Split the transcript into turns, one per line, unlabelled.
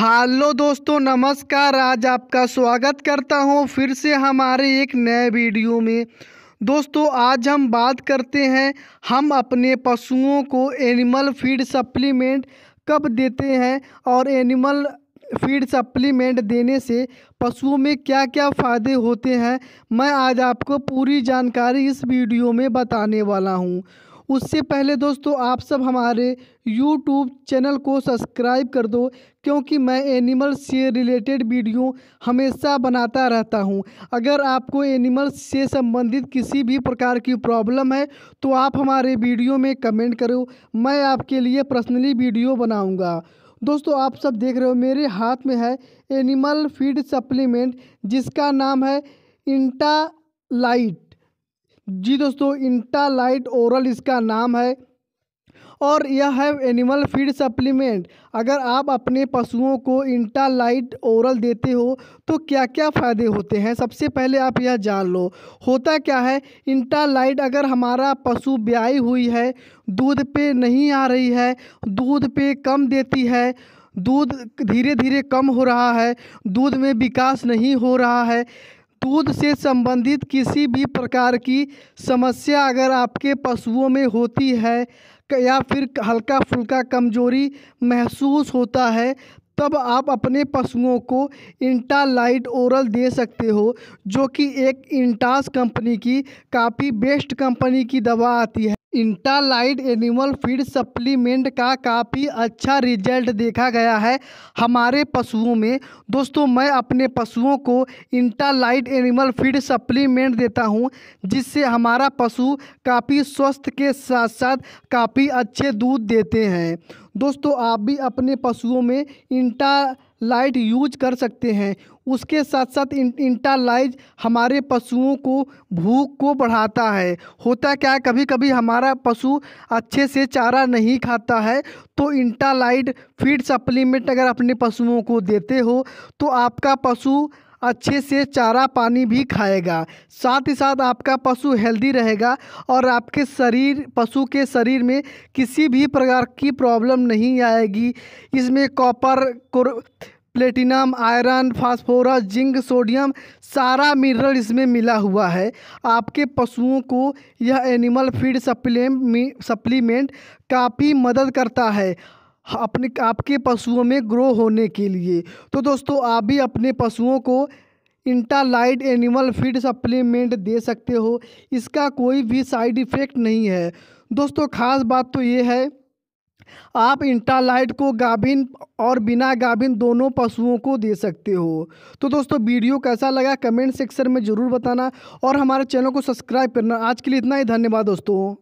Hello दोस्तों, नमस्कार। आज आपका स्वागत करता हूँ फिर से हमारे एक नए वीडियो में। दोस्तों, आज हम बात करते हैं, हम अपने पशुओं को एनिमल फ़ीड सप्लीमेंट कब देते हैं और एनिमल फ़ीड सप्लीमेंट देने से पशुओं में क्या क्या फ़ायदे होते हैं, मैं आज आपको पूरी जानकारी इस वीडियो में बताने वाला हूँ। उससे पहले दोस्तों, आप सब हमारे यूट्यूब चैनल को सब्सक्राइब कर दो, क्योंकि मैं एनिमल से रिलेटेड वीडियो हमेशा बनाता रहता हूँ। अगर आपको एनिमल से संबंधित किसी भी प्रकार की प्रॉब्लम है तो आप हमारे वीडियो में कमेंट करो, मैं आपके लिए पर्सनली वीडियो बनाऊँगा। दोस्तों, आप सब देख रहे हो, मेरे हाथ में है एनिमल फ़ीड सप्लीमेंट, जिसका नाम है इंटा लाइट। जी दोस्तों इंटा लाइट ओरल इसका नाम है और यह है एनिमल फ़ीड सप्लीमेंट। अगर आप अपने पशुओं को इंटा लाइट ओरल देते हो तो क्या क्या फ़ायदे होते हैं? सबसे पहले आप यह जान लो। होता क्या है? इंटा लाइट अगर हमारा पशु ब्याई हुई है, दूध पे नहीं आ रही है, दूध पे कम देती है, दूध धीरे धीरे कम हो रहा है, दूध में विकास नहीं हो रहा है दूध से संबंधित किसी भी प्रकार की समस्या अगर आपके पशुओं में होती है या फिर हल्का फुल्का कमज़ोरी महसूस होता है, तब आप अपने पशुओं को इंटा लाइट ओरल दे सकते हो, जो कि एक इंटास कंपनी की, काफ़ी बेस्ट कंपनी की दवा आती है। इंटालाइट एनिमल फ़ीड सप्लीमेंट का काफ़ी अच्छा रिज़ल्ट देखा गया है हमारे पशुओं में। दोस्तों, मैं अपने पशुओं को इंटालाइट एनिमल फ़ीड सप्लीमेंट देता हूँ, जिससे हमारा पशु काफ़ी स्वस्थ के साथ साथ काफ़ी अच्छे दूध देते हैं। दोस्तों, आप भी अपने पशुओं में इंटा लाइट यूज़ कर सकते हैं। उसके साथ साथ इंटालाइज हमारे पशुओं को भूख को बढ़ाता है। होता क्या है? कभी कभी हमारा पशु अच्छे से चारा नहीं खाता है तो इंटालाइड फ़ीड सप्लीमेंट अगर अपने पशुओं को देते हो तो आपका पशु अच्छे से चारा पानी भी खाएगा। साथ ही साथ आपका पशु हेल्दी रहेगा और आपके शरीर, पशु के शरीर में किसी भी प्रकार की प्रॉब्लम नहीं आएगी। इसमें copper platinum, iron, phosphorus, zinc, sodium, सारा मिनरल इसमें मिला हुआ है। आपके पशुओं को यह एनिमल फ़ीड सप्लीमेंट सप्लीमेंट काफ़ी मदद करता है अपने, आपके पशुओं में ग्रो होने के लिए। तो दोस्तों, आप भी अपने पशुओं को इंटालाइट एनिमल फ़ीड सप्लीमेंट दे सकते हो। इसका कोई भी साइड इफ़ेक्ट नहीं है। दोस्तों, ख़ास बात तो ये है आप इंटालाइट को गाभिन और बिना गाभिन दोनों पशुओं को दे सकते हो। तो दोस्तों, वीडियो कैसा लगा कमेंट सेक्शन में ज़रूर बताना और हमारे चैनल को सब्सक्राइब करना। आज के लिए इतना ही, धन्यवाद दोस्तों।